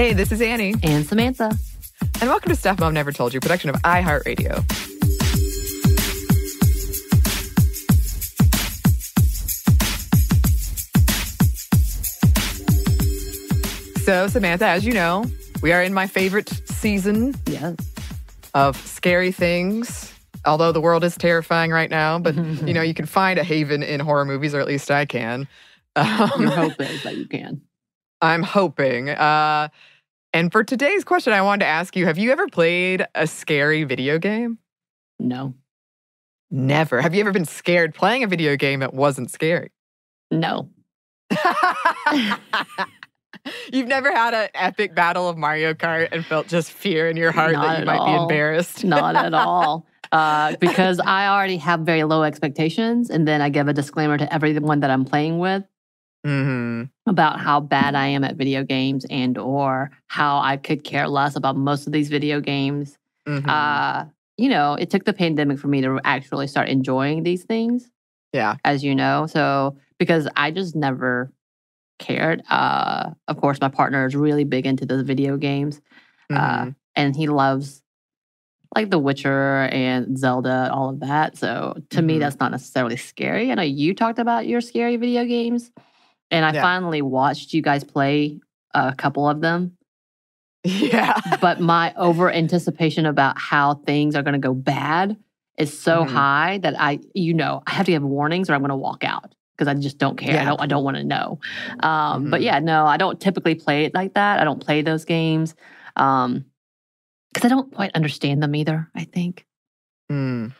Hey, this is Anney. And Samantha. And welcome to Stuff Mom Never Told You, production of iHeartRadio. So, Samantha, as you know, we are in my favorite season Yes. of scary things. Although the world is terrifying right now, but you know, you can find a haven in horror movies, or at least I can. Um, Your hope is that you can. I'm hoping. Uh, and for today's question, I wanted to ask you Have you ever played a scary video game? No. Never. Have you ever been scared playing a video game that wasn't scary? No. You've never had an epic battle of Mario Kart and felt just fear in your heart Not that you might be embarrassed. Not at all. Uh, because I already have very low expectations. And then I give a disclaimer to everyone that I'm playing with hmm about how bad I am at video games and or how I could care less about most of these video games. hmm Uh, you know, it took the pandemic for me to actually start enjoying these things. yeah. as you know. So because I just never cared. Uh, of course, my partner is really big into the video games, uh, Mhm. and he loves like The Witcher and Zelda, all of that. So to me, Mhm. that's not necessarily scary. I know you talked about your scary video games, and I Yeah. finally watched you guys play a couple of them. yeah. But my over anticipation about how things are going to go bad is so Mhm. high that I, you know, I have to give warnings or I'm going to walk out because I just don't care. I don't. I don't want to know. Um, But Mhm. yeah, no, I don't typically play it like that. I don't play those games because I don't quite understand them either. I think Mm.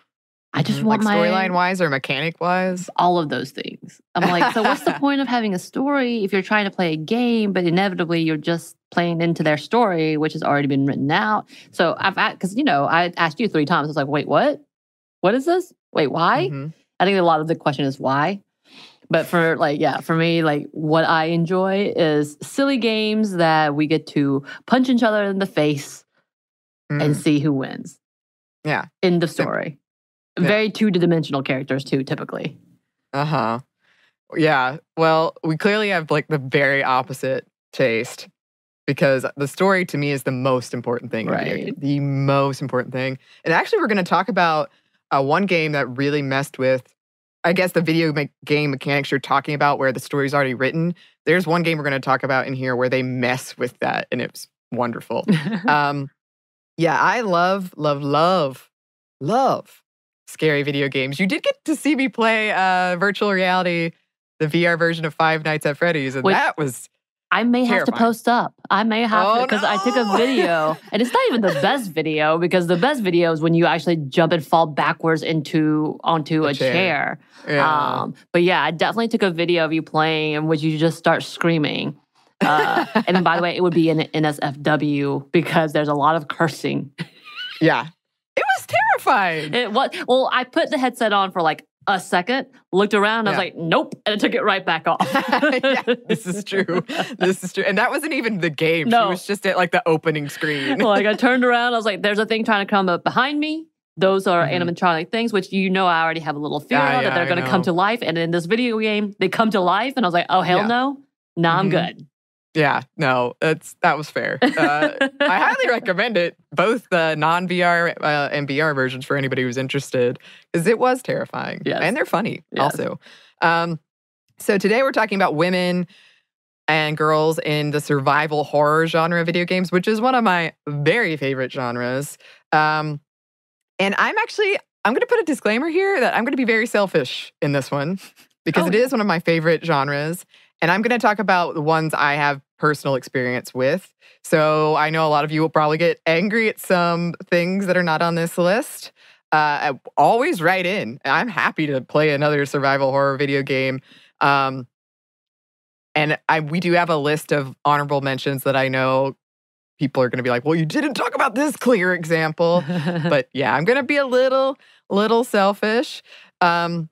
I just Mhm. want like my storyline wise or mechanic wise. all of those things. I'm like, so what's the point of having a story if you're trying to play a game, but inevitably you're just playing into their story, which has already been written out. So I've because you know I asked you three times. I was like, wait, what? What is this? Wait, why? Mhm. I think a lot of the question is why. But for like, yeah, for me, like what I enjoy is silly games that we get to punch each other in the face and Mm. see who wins. Yeah. End of story. Yeah. Very two dimensional characters too, typically. Uh huh. Yeah. Well, we clearly have like the very opposite taste because the story to me is the most important thing. in a video Right. game, The most important thing. And actually, we're going to talk about uh, one game that really messed with, I guess, the video me- game mechanics you're talking about where the story's already written. There's one game we're going to talk about in here where they mess with that, and it's wonderful. um, yeah, I love, love, love, love scary video games. You did get to see me play uh, virtual reality, the VR version of Five Nights at Freddy's, and Wait. that was I may have to post up. I may have to Oh, because I took a video, and it's not even the best video because the best video is when you actually jump and fall backwards into onto A a, chair. chair. yeah. Um, but yeah, I definitely took a video of you playing in which you just start screaming. Uh, and then, by the way, it would be an NSFW because there's a lot of cursing. yeah. It was terrifying. It was well, I put the headset on for like a second, looked around, I was like, nope, and I took it right back off. yeah, this is true. This is true. And that wasn't even the game. She No. was just at like the opening screen. like I turned around, I was like, there's a thing trying to come up behind me. Those are Mhm. animatronic things, which you know I already have a little fear Yeah, of yeah, that they're going to come to life. And in this video game, they come to life, and I was like, oh hell Yeah. no, no, I'm Mhm. good. Yeah, no, that's that was fair. Uh, I highly recommend it, both the non VR uh, and VR versions for anybody who's interested, because it was terrifying. Yes. And they're funny Yes. also. Um, so today we're talking about women and girls in the survival horror genre of video games, which is one of my very favorite genres. Um, and I'm actually, I'm going to put a disclaimer here that I'm going to be very selfish in this one because Oh, it is one of my favorite genres. And I'm going to talk about the ones I have personal experience with. So I know a lot of you will probably get angry at some things that are not on this list. Uh, always write in. I'm happy to play another survival horror video game. Um, and I we do have a list of honorable mentions that I know people are going to be like, "Well, you didn't talk about this clear example." but yeah, I'm going to be a little little selfish. Um,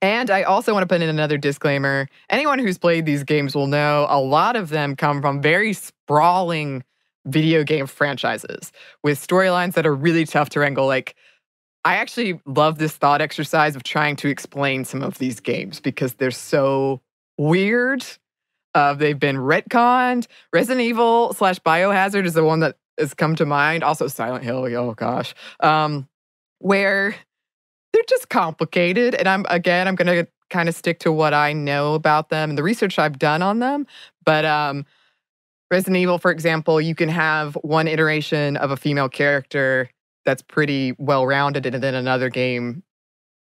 and I also want to put in another disclaimer. Anyone who's played these games will know a lot of them come from very sprawling video game franchises with storylines that are really tough to wrangle. Like, I actually love this thought exercise of trying to explain some of these games because they're so weird. Uh, they've been retconned. Resident Evil slash Biohazard is the one that has come to mind. Also, Silent Hill. Oh gosh, um, where they're just complicated. And I'm again, I'm to kind of stick to what I know about them and the research I've done on them. But um, Resident Evil, for example, you can have one iteration of a female character that's pretty well rounded, and then another game,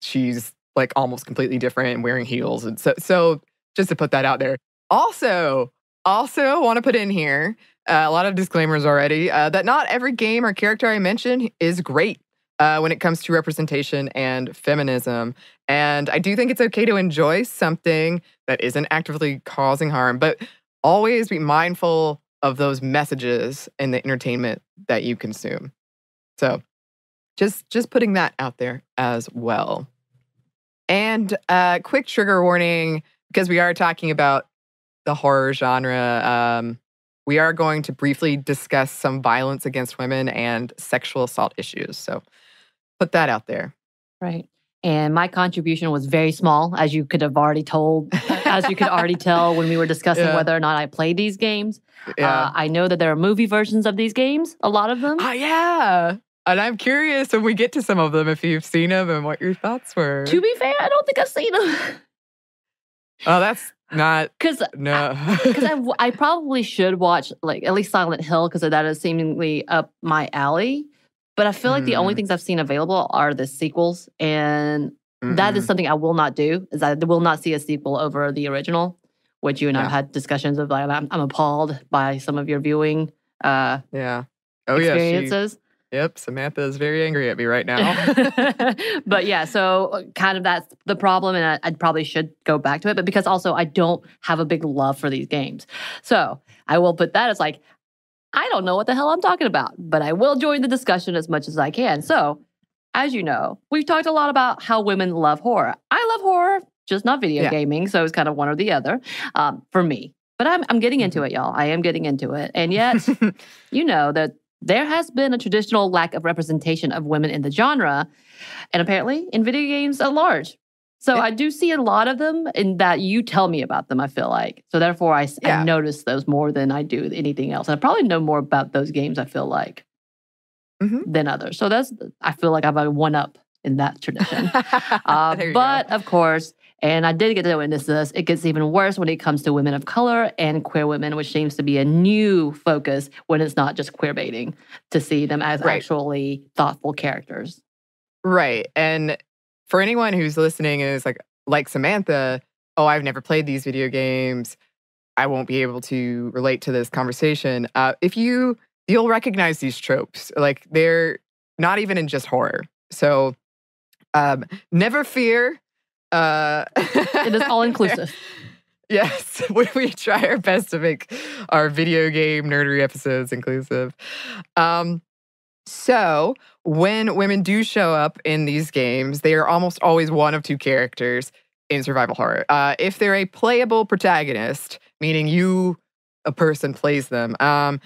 she's like almost completely different and wearing heels. And so, so just to put that out there. Also, also want to put in here uh, a lot of disclaimers already uh, that not every game or character I mention is great uh, when it comes to representation and feminism. And I do think it's okay to enjoy something that isn't actively causing harm, but always be mindful of those messages in the entertainment that you consume. So just just putting that out there as well. And uh quick trigger warning because we are talking about the horror genre. Um, we are going to briefly discuss some violence against women and sexual assault issues. So put that out there. Right. And my contribution was very small, as you could have already told, as you could already tell when we were discussing Yeah. whether or not I played these games. Yeah. Uh, I know that there are movie versions of these games, a lot of them. Ah, yeah. And I'm curious when we get to some of them if you've seen them and what your thoughts were. to be fair, I don't think I've seen them. oh, that's not Because no. because I probably should watch like at least Silent Hill because that is seemingly up my alley. But I feel like the only Mm. things I've seen available are the sequels, and that is something I will not do. Is I will not see a sequel over the original. Which you and I've had discussions of. Like I'm, I'm appalled by some of your viewing uh, yeah. Oh yeah. She, experiences. yep. Samantha is very angry at me right now. but yeah, so uh, kind of that's the problem, and I, I probably should go back to it. But because also I don't have a big love for these games, so I will put that as like I don't know what the hell I'm talking about, but I will join the discussion as much as I can. So, as you know, we've talked a lot about how women love horror. I love horror, just not video Yeah. gaming, so it's kind of one or the other um, for me. But I'm I'm getting into Mm-hmm. it, y'all. I am getting into it, and yet you know that there has been a traditional lack of representation of women in the genre and apparently in video games at large. So Yeah. I do see a lot of them in that you tell me about them, I feel like. So therefore I, Yeah. notice those more than I do anything else. And I probably know more about those games, I feel like, Mhm. than others. So that's, I feel like I'm a one up in that tradition. Uh, you go. but of course, and I did get to witness this, it gets even worse when it comes to women of color and queer women, which seems to be a new focus when it's not just queer baiting to see them as Right. actually thoughtful characters. Right. And for anyone who's listening and is like like Samantha, oh, I've never played these video games. I won't be able to relate to this conversation. Uh, if you you'll recognize these tropes. Like they're not even in just horror. So um never fear. Uh It is all inclusive. Yes, we, we try our best to make our video game nerdery episodes inclusive. Um, so, when women do show up in these games, they are almost always one of two characters in survival horror. Uh, if they're a playable protagonist, meaning you, a person, plays them, um,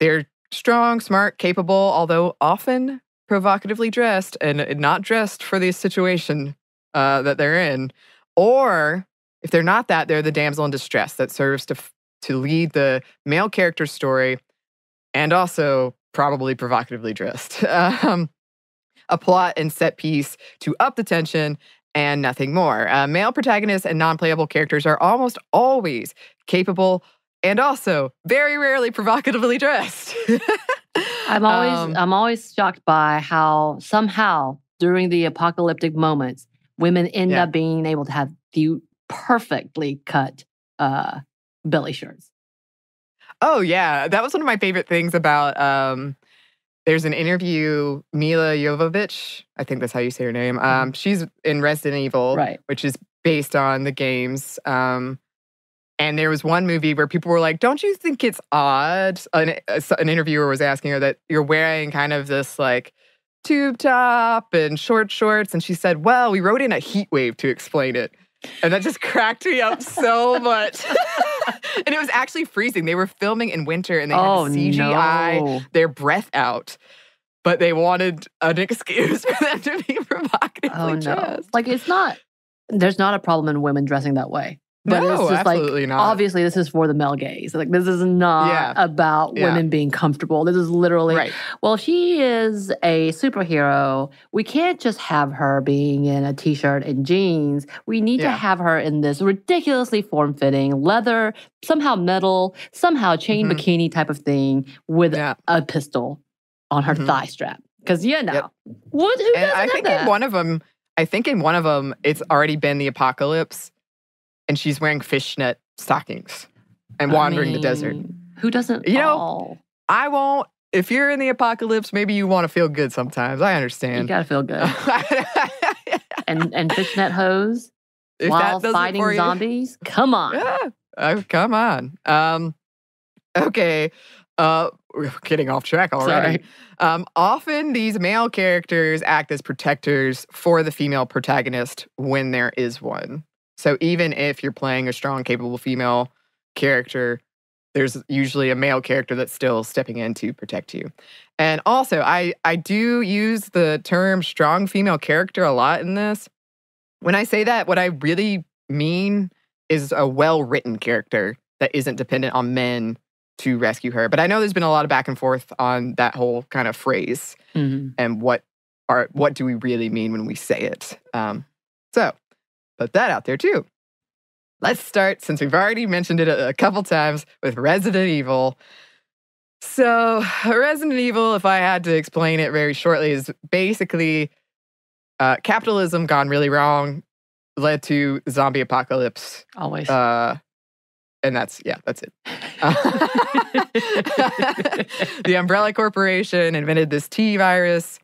they're strong, smart, capable, although often provocatively dressed and not dressed for the situation uh, that they're in. Or if they're not that, they're the damsel in distress that serves to f- to lead the male character story, and also probably provocatively dressed. Um, a plot and set piece to up the tension and nothing more. Uh, male protagonists and non-playable characters are almost always capable and also very rarely provocatively dressed. I'm always Um, I'm always shocked by how somehow during the apocalyptic moments, women end Yeah. up being able to have the perfectly cut uh, belly shirts. Oh yeah, that was one of my favorite things about. Um, there's an interview Milla Jovovich, I think that's how you say her name. Um, she's in Resident Evil, Right. which is based on the games. Um, and there was one movie where people were like, "Don't you think it's odd?" An, an interviewer was asking her that you're wearing kind of this like tube top and short shorts, and she said, "Well, we wrote in a heat wave to explain it." And that just cracked me up so much. and it was actually freezing. They were filming in winter and they oh had CGI no! their breath out. But they wanted an excuse for them to be provocatively Oh no! dressed. Like it's not. There's not a problem in women dressing that way. But no, it's just like absolutely not. obviously this is for the male gaze. Like this is not Yeah. about Yeah. women being comfortable. This is literally right. well, she is a superhero. We can't just have her being in a t-shirt and jeans. We need to have her in this ridiculously form-fitting leather, somehow metal, somehow chain Mhm. bikini type of thing with Yeah. a pistol on her Mhm. thigh strap. Because you know, Yep. what? Who And doesn't I think that? in one of them, I think in one of them, it's already been the apocalypse, and she's wearing fishnet stockings and I wandering the desert. Who doesn't? You know, oh, I won't. If you're in the apocalypse, maybe you want to feel good sometimes. I understand. you gotta feel good. and and fishnet hose if while that fighting zombies. Come on. Yeah. Oh, come on. Um, okay. Uh, we're getting off track already. Um, often these male characters act as protectors for the female protagonist when there is one. So even if you're playing a strong, capable female character, there's usually a male character that's still stepping in to protect you. And also, I I do use the term strong female character a lot in this. When I say that, what I really mean is a well-written character that isn't dependent on men to rescue her. But I know there's been a lot of back and forth on that whole kind of phrase Mhm. and what are what do we really mean when we say it. Um, so put that out there too. Let's start since we've already mentioned it a, a couple times with Resident Evil. So Resident Evil, if I had to explain it very shortly, is basically uh, capitalism gone really wrong, led to zombie apocalypse. Always. Uh, and that's yeah, that's it. the Umbrella Corporation invented this T virus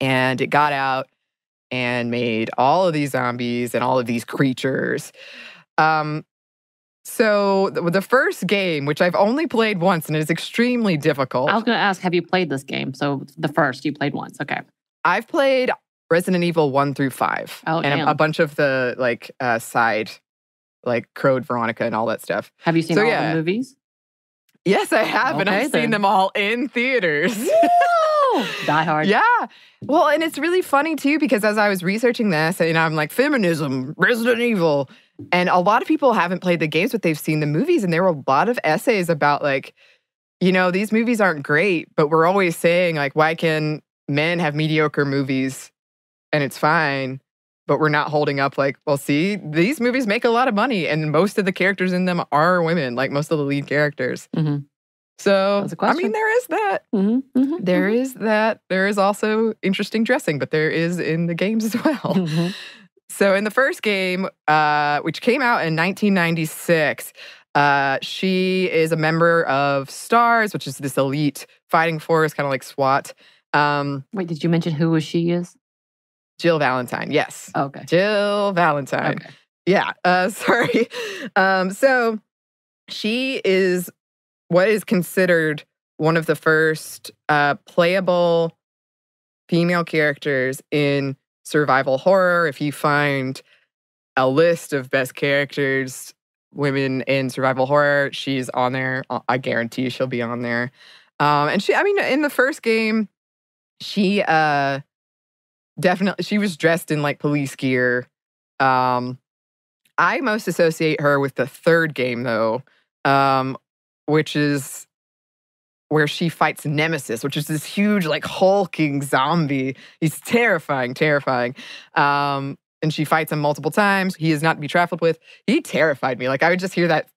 and it got out and made all of these zombies and all of these creatures. Um, so the, first game, which I've only played once and it is extremely difficult, I was going to ask, have you played this game? So the first you played once. Okay. I've played Resident Evil 1 through 5 Oh, and a, a bunch of the like uh, side, like Code Veronica and all that stuff. Have you seen So, all yeah. the movies? Yes, I have, and I've then. seen them all in theaters. Die Hard. Yeah. Well, and it's really funny too because as I was researching this, and I'm like, feminism, Resident Evil. And a lot of people haven't played the games, but they've seen the movies. And there were a lot of essays about, like, you know, these movies aren't great, but we're always saying, like, why can men have mediocre movies and it's fine? But we're not holding up, like, well, see, these movies make a lot of money, and most of the characters in them are women, like most of the lead characters. Mhm. So, I mean, there is that. Mhm, mhm, There mhm. is that. There is also interesting dressing, but there is in the games as well. Mhm. So in the first game, uh, which came out in 1996, uh, she is a member of STARS, which is this elite fighting force, kind of like SWAT. Um, Wait, did you mention who she is? Jill Valentine, yes, Okay. Jill Valentine. Okay. Yeah, uh, sorry. Um, so she is what is considered one of the first uh, playable female characters in survival horror. If you find a list of best characters, women in survival horror, she's on there. I guarantee she'll be on there. Um, and she, I mean, in the first game, she uh, definitely she was dressed in like police gear. Um, I most associate her with the third game though, um, which is where she fights Nemesis, which is this huge, like hulking zombie. He's terrifying, terrifying. Um, and she fights him multiple times. He is not to be trifled with. He terrified me. Like I would just hear that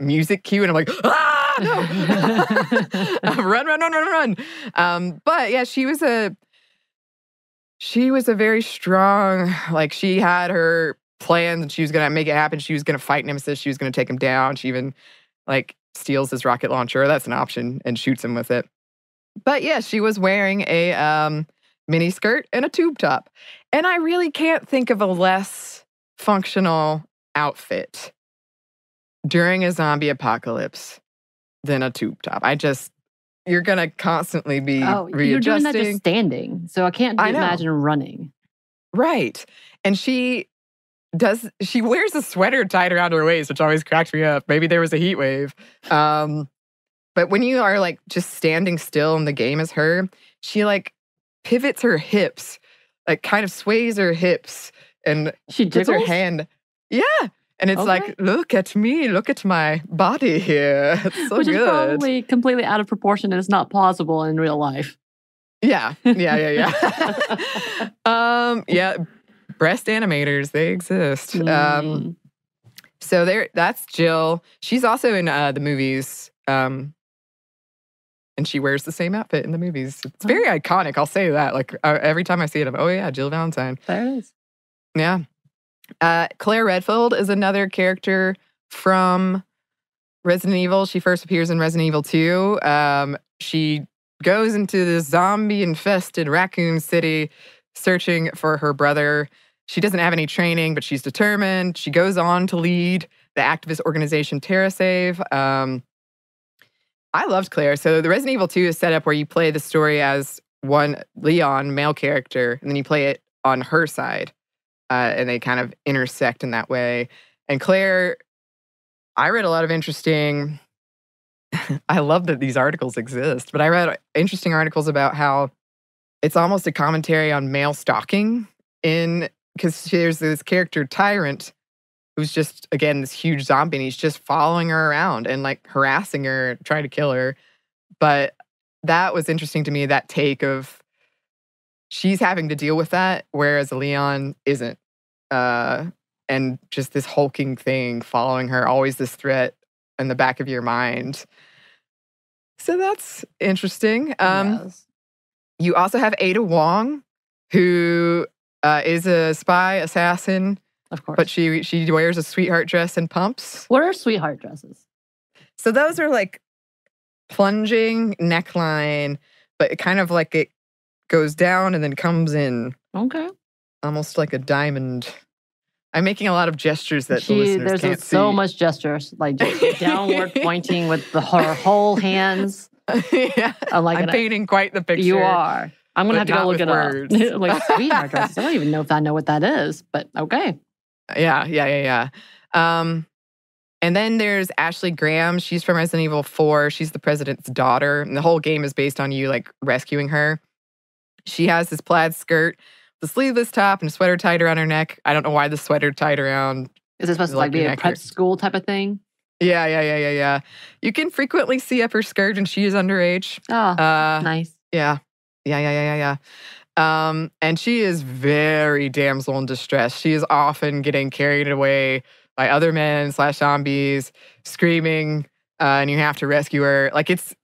music cue, and I'm like, ah, no, Um, run, run, run, run, run. Um, but yeah, she was a she was a very strong. Like she had her plans, and she was gonna make it happen. She was gonna fight Nemesis. She was gonna take him down. She even like steals his rocket launcher. That's an option, and shoots him with it. But yeah, she was wearing a um, mini skirt and a tube top, and I really can't think of a less functional outfit during a zombie apocalypse than a tube top. I just you're gonna constantly be Oh, you're doing that just standing. So I can't I imagine running. Right. And she does she wears a sweater tied around her waist, which always cracks me up. Maybe there was a heat wave. Um, but when you are like just standing still in the game as her, she like pivots her hips, like kind of sways her hips and She puts her hand. Yeah. And it's Okay. like, look at me, look at my body here. It's so Which is probably completely out of proportion and it's not plausible in real life. Yeah, yeah, yeah, yeah. um, yeah, breast animators, they exist. Um, Mm. so there, that's Jill. She's also in uh, the movies. Um, and she wears the same outfit in the movies. It's very iconic. I'll say that. Like uh, every time I see it, I'm, oh yeah, Jill Valentine. there it is. Yeah. Uh, Claire Redfield is another character from Resident Evil. She first appears in Resident Evil 2. Um, she goes into the zombie infested raccoon city searching for her brother. She doesn't have any training, but she's determined. She goes on to lead the activist organization TerraSave. Um, I loved Claire. So the Resident Evil 2 is set up where you play the story as one Leon male character, and then you play it on her side uh, and they kind of intersect in that way. And Claire, I read a lot of interesting. I love that these articles exist, but I read interesting articles about how it's almost a commentary on male stalking in because there's this character Tyrant who's just again this huge zombie and he's just following her around and like harassing her, trying to kill her. But that was interesting to me that take of she's having to deal with that, whereas Leon isn't. Uh, and just this hulking thing following her, always this threat in the back of your mind. So that's interesting. Um, Yes. You also have Ada Wong, who uh, is a spy assassin, Of course. but she she wears a sweetheart dress and pumps. what are sweetheart dresses? So those are like plunging neckline, but it kind of like it goes down and then comes in Okay. almost like a diamond. I'm making a lot of gestures that the listeners there's can't so see. much gestures, like downward pointing with the, her whole hands. yeah, I'm like, I'm painting quite the picture. you are. I'm gonna have to go look it words. up. like sweetheart dresses. I don't even know if I know what that is, but okay. Yeah, yeah, yeah, yeah. Um, and then there's Ashley Graham. She's from Resident Evil 4. She's the president's daughter. And the whole game is based on you like rescuing her. She has this plaid skirt, the sleeveless top, and a sweater tied around her neck. I don't know why the sweater tied around. Is it supposed to Like be a prep school type of thing? Yeah, yeah, yeah, yeah, yeah. You can frequently see up her skirt, and she is underage. Oh, Uh, nice. Yeah. Yeah, yeah, yeah, yeah, yeah. Um, and she is very damsel in distress. She is often getting carried away by other men slash zombies, screaming, uh, and you have to rescue her. Like it's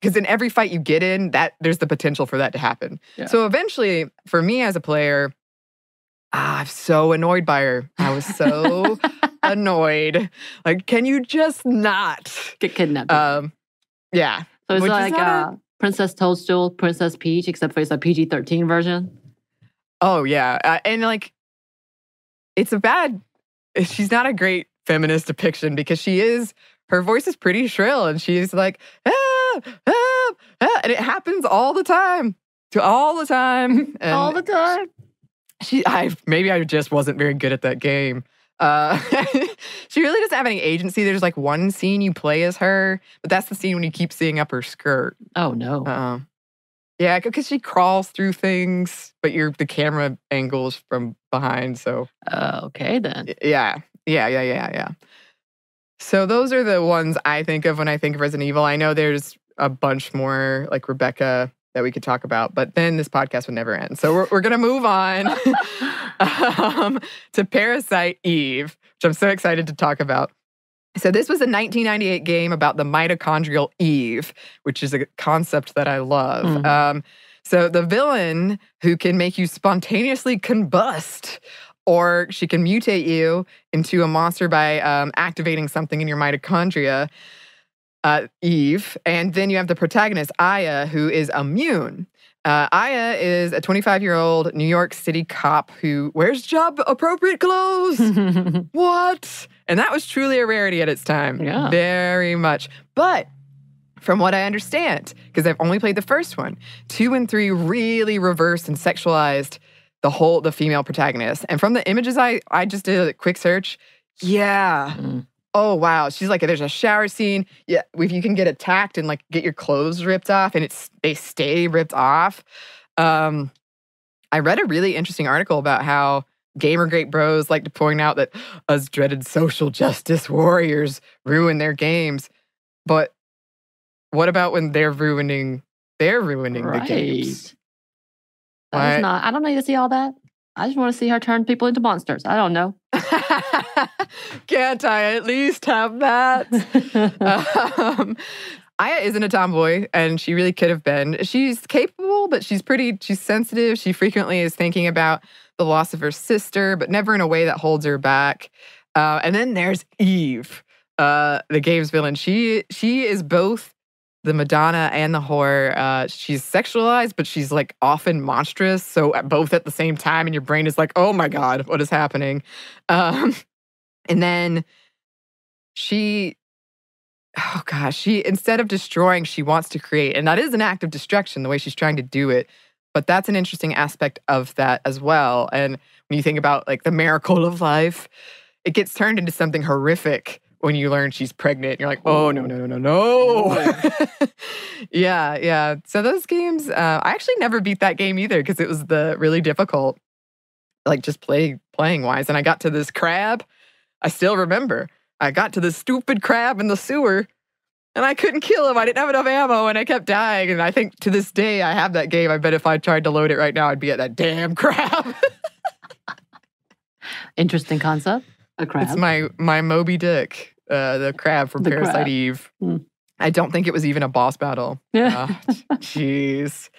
because in every fight you get in, that there's the potential for that to happen. Yeah. So eventually, for me as a player, ah, I'm so annoyed by her. I was so annoyed. Like, can you just not? Get kidnapped. Um, yeah. so it's like not uh, Princess Toadstool, Princess Peach, except for it's a PG 13 version. Oh yeah, uh, and like, it's a bad. She's not a great feminist depiction because she is. Her voice is pretty shrill, and she's like, ah, ah, ah," and it happens all the time, to all the time. And All the time. she, I maybe I just wasn't very good at that game. Uh, she really doesn't have any agency. There's like one scene you play as her, but that's the scene when you keep seeing up her skirt. Oh, no. Uh, yeah, because she crawls through things, but your the camera angles from behind. So Uh, okay, then. yeah, yeah, yeah, yeah, yeah. So those are the ones I think of when I think of Resident Evil. I know there's a bunch more like Rebecca that we could talk about, but then this podcast would never end. So we're we're gonna move on um, to Parasite Eve, which I'm so excited to talk about. So this was a 1998 game about the mitochondrial Eve, which is a concept that I love. Mhm. Um, so the villain who can make you spontaneously combust, or she can mutate you into a monster by um, activating something in your mitochondria, uh, Eve. And then you have the protagonist, Aya, who is immune. Uh, Aya is a 25 year old New York City cop who wears job appropriate clothes. What? And that was truly a rarity at its time. Yeah. Very much. But from what I understand, because I've only played the first one, two and three really reversed and sexualized the whole the female protagonist. And from the images I I just did a quick search, yeah. Mm. Oh wow. She's like, there's a shower scene. Yeah, if you can get attacked and like get your clothes ripped off, and it's they stay ripped off. Um, I read a really interesting article about how Gamergate bros like to point out that us dreaded social justice warriors ruin their games. But what about when they're ruining they're ruining the games? That is not. I don't need to see all that. I just want to see her turn people into monsters. I don't know. Can't I at least have that? um, Aya isn't a tomboy, and she really could have been. She's capable, but she's pretty, she's sensitive. She frequently is thinking about the loss of her sister, but never in a way that holds her back. Uh, and then there's Eve, uh, the game's villain. She she is both the Madonna and the whore. Uh, she's sexualized, but she's like often monstrous. So at both at the same time, and your brain is like, oh my god, what is happening? Um, and then she oh gosh, she instead of destroying, she wants to create. And that is an act of destruction, the way she's trying to do it. But that's an interesting aspect of that as well. And when you think about like the miracle of life, it gets turned into something horrific when you learn she's pregnant. You're like, oh no, no, no, no, no. yeah, yeah. So those games, uh, I actually never beat that game either because it was the really difficult, like just play playing wise. And I got to this crab. I still remember. I got to this stupid crab in the sewer and I couldn't kill him. I didn't have enough ammo and I kept dying. And I think to this day, I have that game. I bet if I tried to load it right now, I'd be at that damn crab. Interesting concept. A crab. it's my my Moby Dick, uh, the crab from The Parasite crab. Eve. Hmm. I don't think it was even a boss battle. yeah. Ah, Jeez.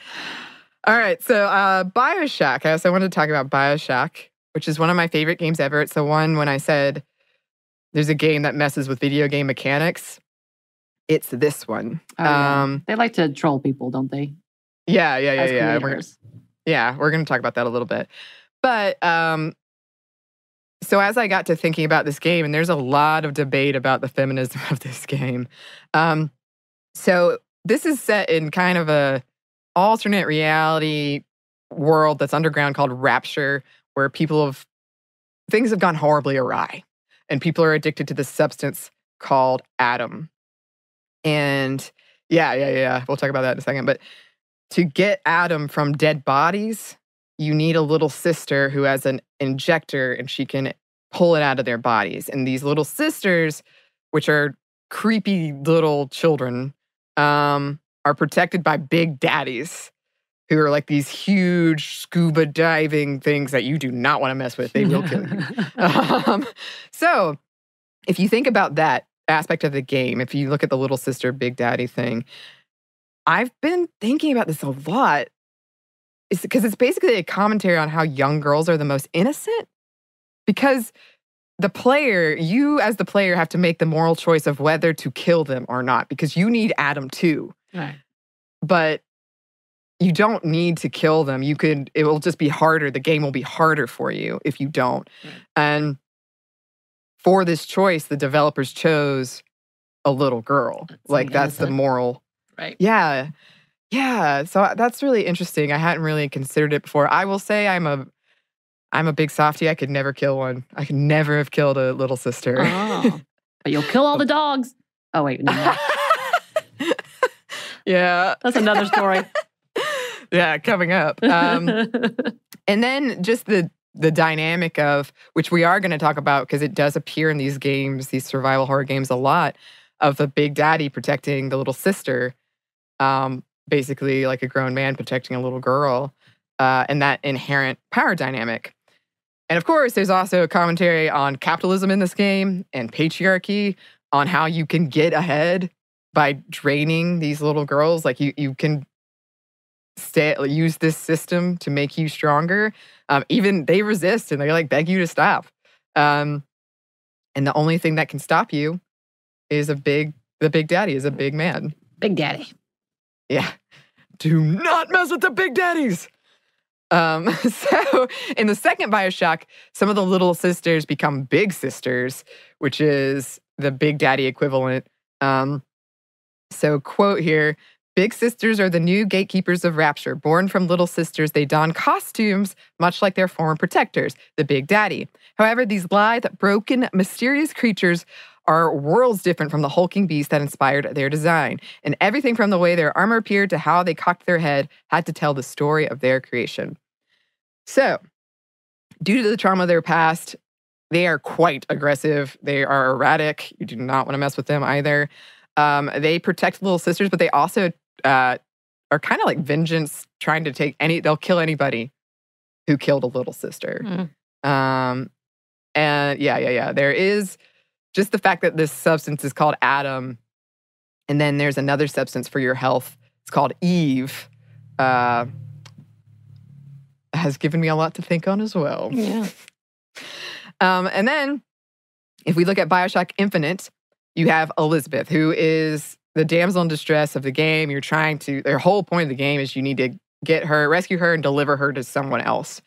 All right. So, uh, Bioshock. I also wanted to talk about Bioshock, which is one of my favorite games ever. It's the one when I said there's a game that messes with video game mechanics. It's this one. Oh, yeah. Um, they like to troll people, don't they? yeah, yeah, yeah, yeah. We're, yeah, we're going to talk about that a little bit. But um, so as I got to thinking about this game, and there's a lot of debate about the feminism of this game. Um, so this is set in kind of a alternate reality world that's underground called Rapture, where people have things have gone horribly awry, and people are addicted to this substance called Adam. And yeah, yeah, yeah. We'll talk about that in a second. But to get Adam from dead bodies, you need a little sister who has an injector and she can pull it out of their bodies. And these little sisters, which are creepy little children, um, are protected by big daddies who are like these huge scuba diving things that you do not want to mess with. They will kill you. um, so if you think about that aspect of the game, if you look at the little sister, big daddy thing, I've been thinking about this a lot. Because it's basically a commentary on how young girls are the most innocent. Because the player, you as the player, have to make the moral choice of whether to kill them or not, because you need Adam too. right. But you don't need to kill them. You could, it will just be harder. The game will be harder for you if you don't. Right. And for this choice, the developers chose a little girl. That's like that's the moral Right. yeah. Yeah. So uh, that's really interesting. I hadn't really considered it before. I will say I'm a I'm a big softie. I could never kill one. I could never have killed a little sister. Oh. but you'll kill all the dogs. Oh wait, no, yeah. that's another story. Yeah, coming up. Um, and then just the the dynamic of which we are going to talk about because it does appear in these games, these survival horror games a lot of the big daddy protecting the little sister. Um, basically like a grown man protecting a little girl, uh, and that inherent power dynamic. And of course, there's also a commentary on capitalism in this game and patriarchy, on how you can get ahead by draining these little girls. Like you, you can stay, use this system to make you stronger. Um, even they resist and they like beg you to stop. Um, and the only thing that can stop you is a big, the big daddy is a big man. Big Daddy. Yeah. Do not mess with the big daddies. Um, so in the second Bioshock, some of the little sisters become big sisters, which is the big daddy equivalent. Um, so quote here, Big sisters are the new gatekeepers of rapture. Born from little sisters, they don costumes much like their former protectors, the Big Daddy. However, these lithe, broken, mysterious creatures are worlds different from the hulking beast that inspired their design. And everything from the way their armor appeared to how they cocked their head had to tell the story of their creation. So, due to the trauma of their past, they are quite aggressive. They are erratic. You do not want to mess with them either. Um, they protect little sisters, but they also uh, are kind of like vengeance, trying to take any. They'll kill anybody who killed a little sister. Mm. Um, and yeah, yeah, yeah. There is just the fact that this substance is called Adam, and then there's another substance for your health. It's called Eve. Uh, has given me a lot to think on as well. Yeah. Um, and then if we look at Bioshock Infinite, you have Elizabeth, who is the damsel in distress of the game. You're trying to, their whole point of the game is you need to get her, rescue her, and deliver her to someone else.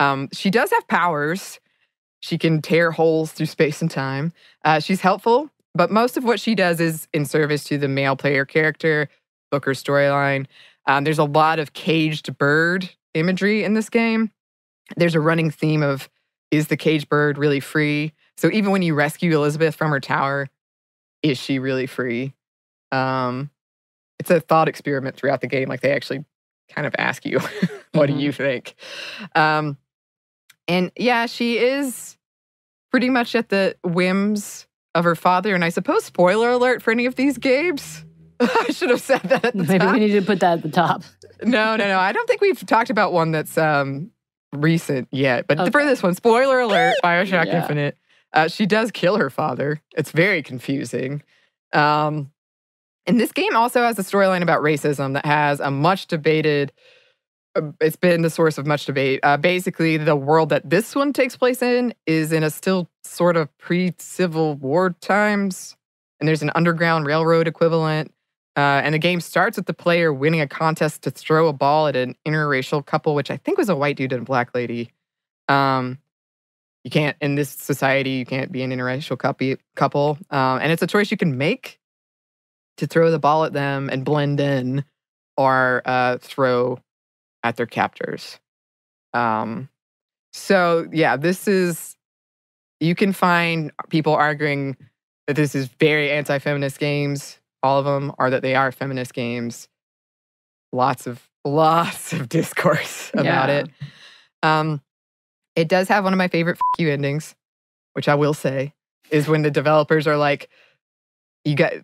Um, she does have powers. She can tear holes through space and time. Uh, she's helpful, but most of what she does is in service to the male player character, Booker's storyline. Um, there's a lot of caged bird imagery in this game. There's a running theme of is the caged bird really free? So even when you rescue Elizabeth from her tower, is she really free? Um, it's a thought experiment throughout the game. Like they actually kind of ask you, what Mhm. do you think? Um, and yeah, she is pretty much at the whims of her father. And I suppose, spoiler alert for any of these games. I should have said that at the Maybe top. we need to put that at the top. No, no, no. I don't think we've talked about one that's um recent yet. But for this one, spoiler alert, Bioshock Yeah. Infinite. Uh, she does kill her father. It's very confusing. Um, and this game also has a storyline about racism that has a much debated. Uh, It's been the source of much debate. Uh, basically, the world that this one takes place in is in a still sort of pre-Civil War times, and there's an underground railroad equivalent. Uh, and the game starts with the player winning a contest to throw a ball at an interracial couple, which I think was a white dude and a black lady. Um, you can't in this society, you can't be an interracial. Couple, um, and it's a choice you can make to throw the ball at them and blend in, or uh, throw at their captors. Um, so yeah, this is you can find people arguing that this is very anti-feminist games. All of them are that they are feminist games. Lots of lots of discourse about Yeah. it. Um, it does have one of my favorite "f- you endings, which I will say is when the developers are like, you got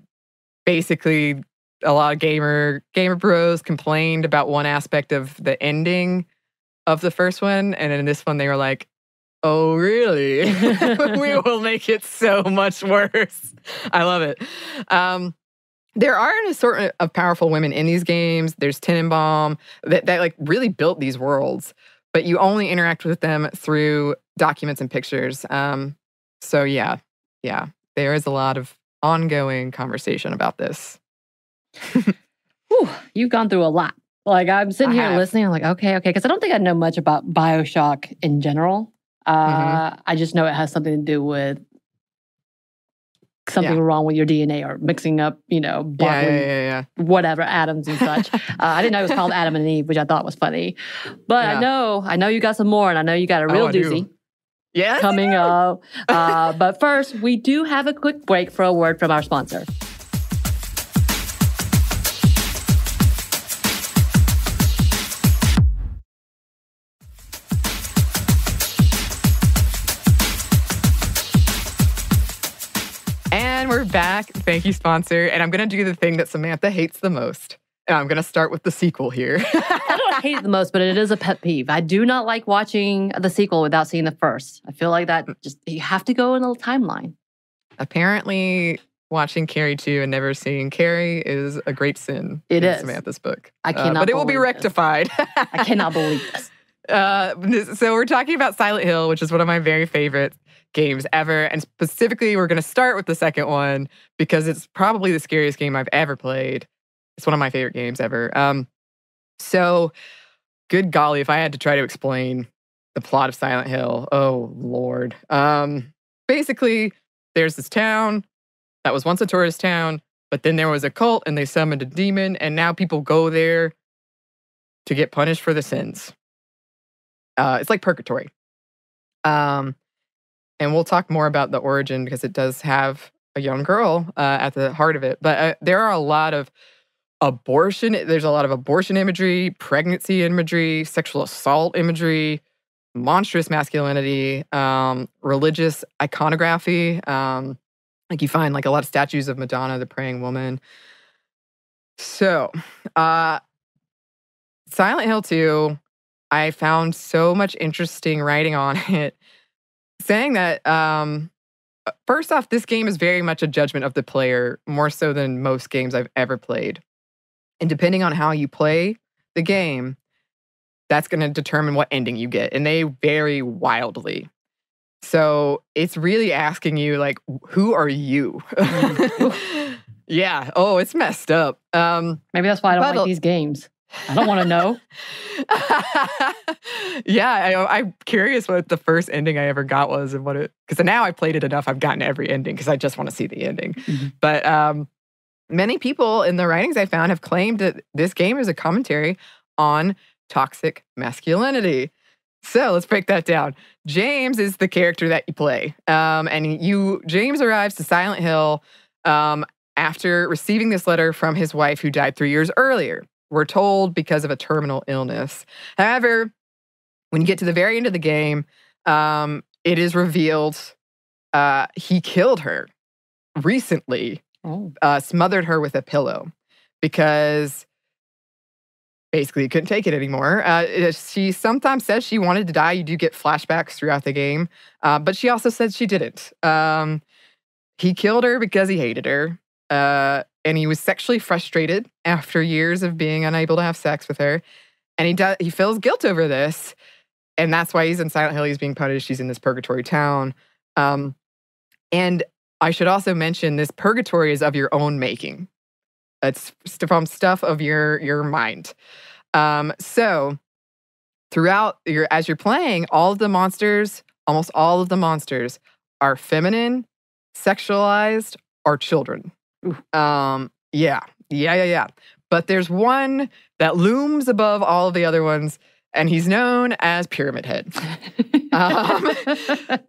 basically a lot of gamer gamer bros complained about one aspect of the ending of the first one, and in this one they were like, "Oh, really? we will make it so much worse." I love it. Um, there are an assortment of powerful women in these games. There's Tenenbaum that, that like really built these worlds, but you only interact with them through documents and pictures. Um, so yeah, yeah, there is a lot of ongoing conversation about this. Whew, you've gone through a lot. Like I'm sitting I here have. listening. I'm like, okay, okay, because I don't think I know much about Bioshock in general. Uh, I just know it has something to do with something Yeah. wrong with your DNA or mixing up, you know, Yeah, yeah, whatever atoms and such. uh, I didn't know it was called Adam and Eve, which I thought was funny. But. I know, I know you got some more, and I know you got a Oh, real do. doozy yeah. Yeah. coming up. Uh, but first, we do have a quick break for a word from our sponsor. Back. Thank you, sponsor. And I'm going to do the thing that Samantha hates the most. And I'm going to start with the sequel here. I don't hate it the most, but it is a pet peeve. I do not like watching the sequel without seeing the first. I feel like that just you have to go in a timeline. Apparently, watching Carrie 2 and never seeing Carrie is a great sin It in is. Samantha's book. I Uh, cannot but it will be rectified. I cannot believe this. Uh, so we're talking about Silent Hill, which is one of my very favorite games ever, and specifically, we're going to start with the second one because it's probably the scariest game I've ever played. It's one of my favorite games ever. Um, so, good golly, if I had to try to explain the plot of Silent Hill, oh lord. Um, basically, there's this town that was once a tourist town, but then there was a cult and they summoned a demon, and now people go there to get punished for the sins. Uh, it's like purgatory. Um, and we'll talk more about the origin because it does have a young girl uh, at the heart of it. But uh, there are a lot of abortion. There's a lot of abortion imagery, pregnancy imagery, sexual assault imagery, monstrous masculinity, um, religious iconography. Um, like you find like a lot of statues of Madonna, the praying woman. So, uh, Silent Hill 2, I found so much interesting writing on it, saying that um, uh, first off, this game is very much a judgment of the player, more so than most games I've ever played. And depending on how you play the game, that's going to determine what ending you get. And they vary wildly. So it's really asking you, like, who are you? Mm. yeah. Oh, it's messed up. Um, Maybe that's why I don't like these games. I don't want to know. yeah, I, I'm curious what the first ending I ever got was and what it, because now I've played it enough, I've gotten every ending because I just want to see the ending. Mhm. But um, many people in the writings I found have claimed that this game is a commentary on toxic masculinity. So let's break that down. James is the character that you play. Um, and you, James arrives to Silent Hill um, after receiving this letter from his wife who died three years earlier. We're told because of a terminal illness. However, when you get to the very end of the game, um, it is revealed uh, he killed her recently Oh. uh, smothered her with a pillow because basically he couldn't take it anymore. Uh, she sometimes says she wanted to die. You do get flashbacks throughout the game, uh, but she also said she didn't. Um, he killed her because he hated her, uh, and he was sexually frustrated after years of being unable to have sex with her, and he does he feels guilt over this, and that's why he's in Silent Hill. He's being punished. He's in this purgatory town, um, and I should also mention this purgatory is of your own making. It's from stuff of your your mind. Um, so throughout your as you're playing, all of the monsters, almost all of the monsters, are feminine, sexualized, or children. Um, yeah, yeah, yeah, yeah. But there's one that looms above all of the other ones, and he's known as Pyramid Head. Um,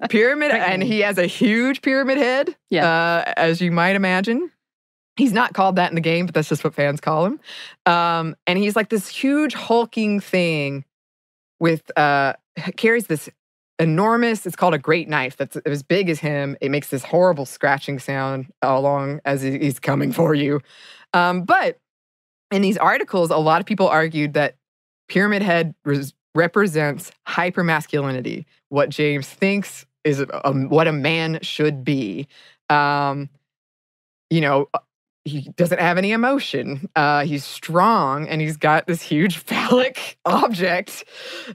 pyramid, and he has a huge pyramid head. Yeah. Uh, as you might imagine. He's not called that in the game, but that's just what fans call him. Um, and he's like this huge hulking thing with uh carries this enormous, it's called a great knife that's as big as him. It makes this horrible scratching sound along as he's coming for you. Um, but in these articles, a lot of people argued that Pyramid Head res- represents hypermasculinity, what James thinks is a, um, what a man should be. Um, you know, uh, he doesn't have any emotion. Uh, he's strong, and he's got this huge phallic object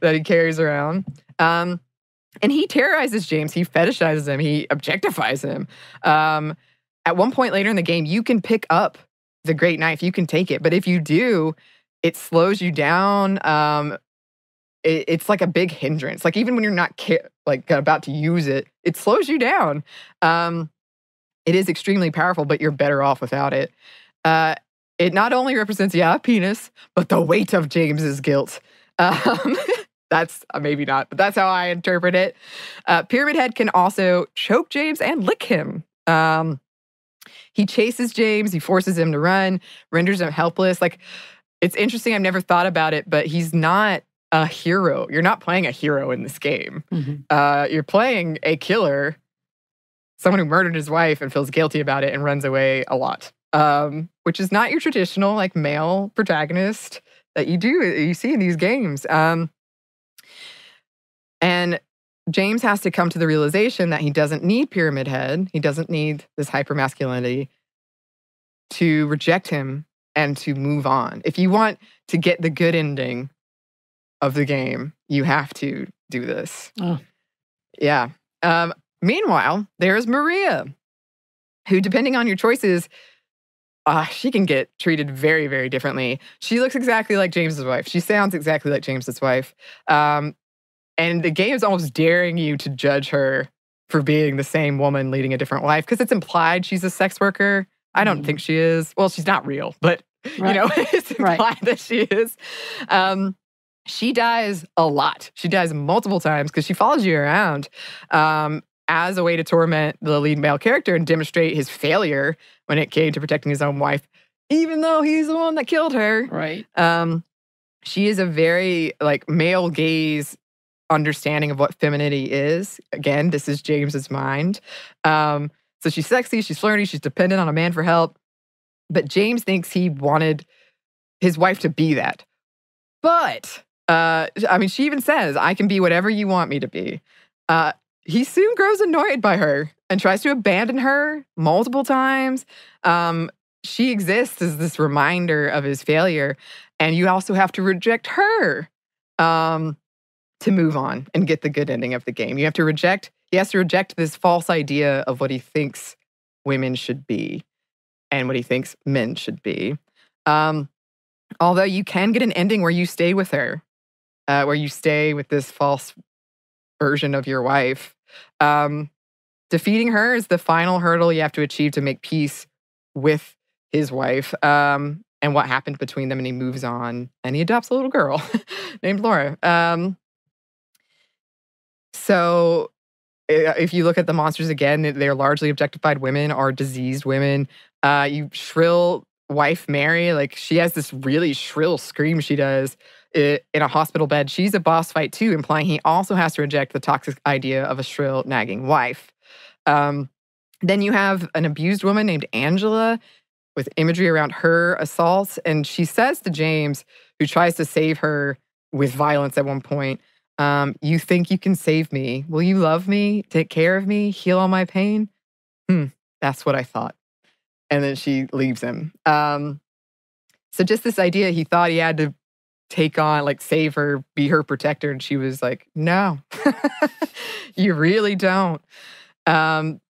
that he carries around. Um, and he terrorizes James. He fetishizes him. He objectifies him. Um, at one point later in the game, you can pick up the great knife. You can take it, but if you do, it slows you down. Um, it- it's like a big hindrance. Like even when you're not ca- like about to use it, it slows you down. Um, it is extremely powerful, but you're better off without it. Uh, it not only represents yeah penis, but the weight of James's guilt. Um, that's uh, maybe not, but that's how I interpret it. Uh, Pyramid Head can also choke James and lick him. Um, he chases James. He forces him to run, renders him helpless. Like it's interesting. I've never thought about it, but he's not a hero. You're not playing a hero in this game. Mhm. Uh, you're playing a killer, someone who murdered his wife and feels guilty about it and runs away a lot. Um, which is not your traditional like male protagonist that you do you see in these games. Um, and James has to come to the realization that he doesn't need Pyramid Head. He doesn't need this hypermasculinity to reject him and to move on. If you want to get the good ending of the game, you have to do this. Oh. Yeah. Um, meanwhile, there's Maria, who, depending on your choices, uh, she can get treated very, very differently. She looks exactly like James's wife. She sounds exactly like James's wife. Um, and the game is almost daring you to judge her for being the same woman leading a different life because it's implied she's a sex worker. I don't Mhm. think she is. Well, she's not real, but Right. you know, it's implied Right. that she is. Um, she dies a lot. She dies multiple times because she follows you around um, as a way to torment the lead male character and demonstrate his failure when it came to protecting his own wife, even though he's the one that killed her. Right. Um, she is a very like male gaze understanding of what femininity is. Again, this is James's mind. Um, so she's sexy, she's flirty, she's dependent on a man for help. But James thinks he wanted his wife to be that. But uh, I mean, she even says, I can be whatever you want me to be. Uh, he soon grows annoyed by her and tries to abandon her multiple times. Um, she exists as this reminder of his failure. And you also have to reject her um, to move on and get the good ending of the game. You have to reject, he has to reject this false idea of what he thinks women should be and what he thinks men should be. Um, although you can get an ending where you stay with her, uh, where you stay with this false version of your wife. Um, defeating her is the final hurdle you have to achieve to make peace with his wife um, and what happened between them. And he moves on and he adopts a little girl named Laura. Um, so if you look at the monsters again, they're largely objectified women or diseased women. Uh, you shrill wife Mary, like she has this really shrill scream she does in a hospital bed. She's a boss fight too, implying he also has to reject the toxic idea of a shrill, nagging wife. Um, then you have an abused woman named Angela with imagery around her assaults. And she says to James, who tries to save her with violence at one point, um, You think you can save me? Will you love me, take care of me, heal all my pain? Hmm, that's what I thought. And then she leaves him. Um, so just this idea, he thought he had to take on, like, save her, be her protector. And she was like, No, you really don't. Um,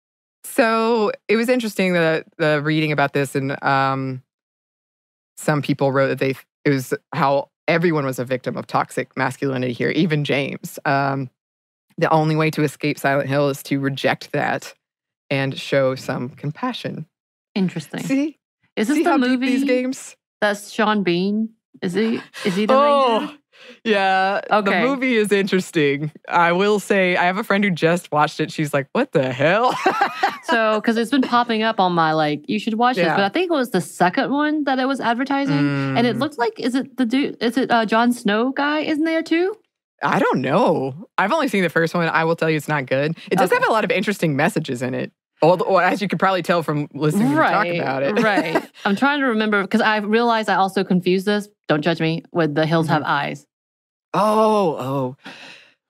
so it was interesting the reading about this, and um, some people wrote that they it was how everyone was a victim of toxic masculinity here, even James. Um, the only way to escape Silent Hill is to reject that and show some compassion. Interesting. See, is this see the movie? these games? That's Sean Bean. Is he? Is he the main Oh, yeah. The movie is interesting. I will say, I have a friend who just watched it. She's like, "What the hell?" So, because it's been popping up on my like, you should watch this. But I think it was the second one that it was advertising, and it Mm. looked like is it the dude? Is it uh, Jon Snow guy? Isn't there too? I don't know. I've only seen the first one. I will tell you, it's not good. It does Okay. have a lot of interesting messages in it. Although, well, as you could probably tell from listening to me talk about it. right. I'm trying to remember because I realized I also confused this. Don't judge me. With the hills Mm-hmm. have eyes. oh, oh.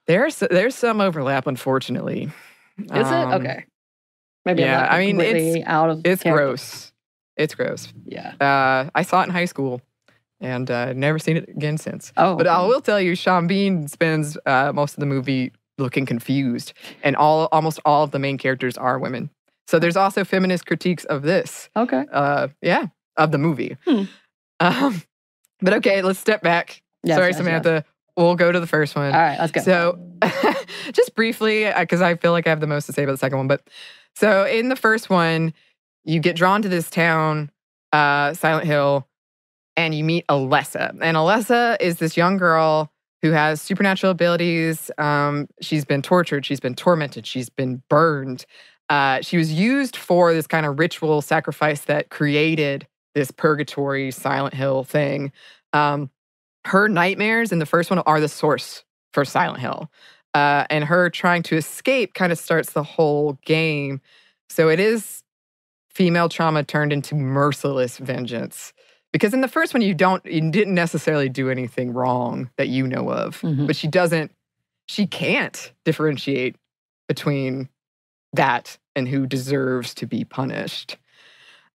There's there's some overlap, unfortunately. Is Um, it okay? Maybe I'm yeah, not I mean, it's- out of. It's character. gross. It's gross. Yeah. Uh, I saw it in high school, and uh, never seen it again since. Oh, But I will tell you, Sean Bean spends uh, most of the movie looking confused, and all almost all of the main characters are women. So there's also feminist critiques of this. okay. Uh, yeah, of the movie. Hmm. Um, but okay, let's step back. Yes, Sorry, yes, yes. Samantha. We'll go to the first one. All right, let's go. So, just briefly, because I feel like I have the most to say about the second one. But so, in the first one, you get drawn to this town, uh, Silent Hill, and you meet Alessa. And Alessa is this young girl who has supernatural abilities. Um, she's been tortured, she's been tormented, she's been burned. Uh, she was used for this kind of ritual sacrifice that created this purgatory Silent Hill thing. Um, her nightmares in the first one are the source for Silent Hill. Uh, and her trying to escape kind of starts the whole game. So it is female trauma turned into merciless vengeance. Because in the first one, you don't, you didn't necessarily do anything wrong that you know of, Mhm. but she doesn't, she can't differentiate between that and who deserves to be punished.